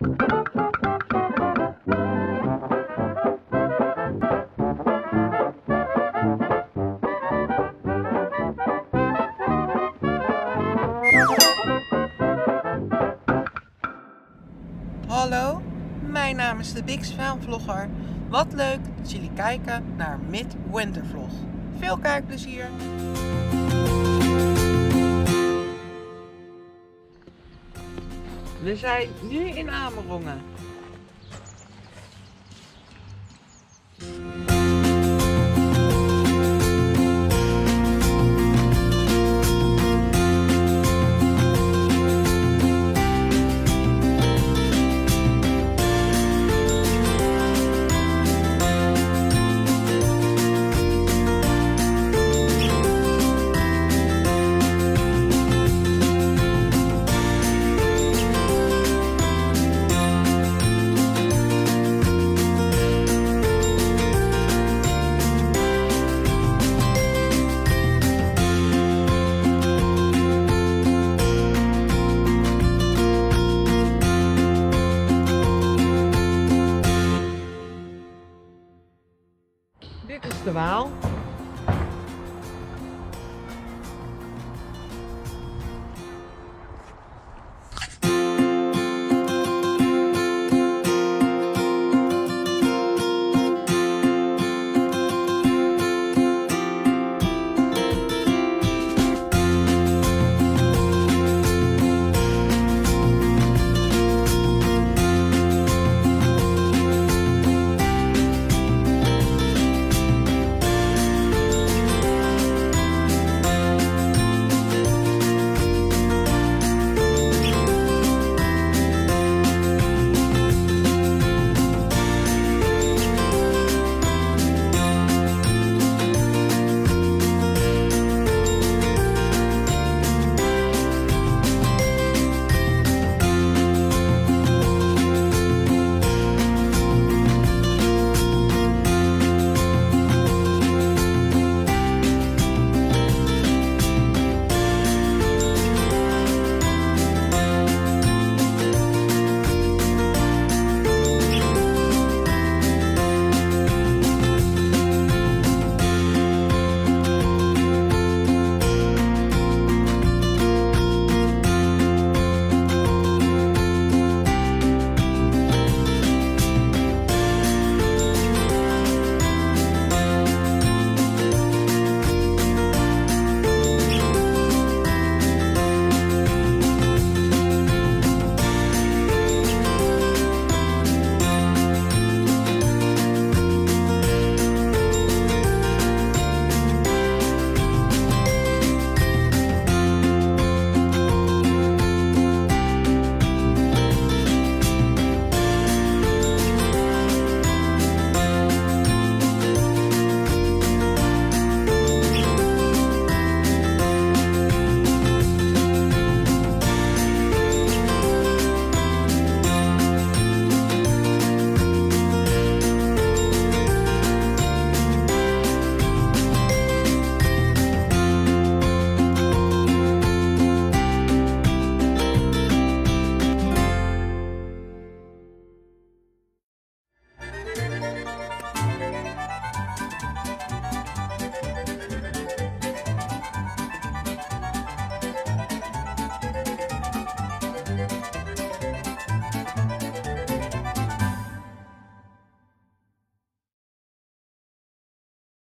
Hallo, mijn naam is de Sven Vlogger. Wat leuk dat jullie kijken naar Midwinter Vlog. Veel kijkplezier! We zijn nu in Amerongen. is de Waal.